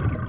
come.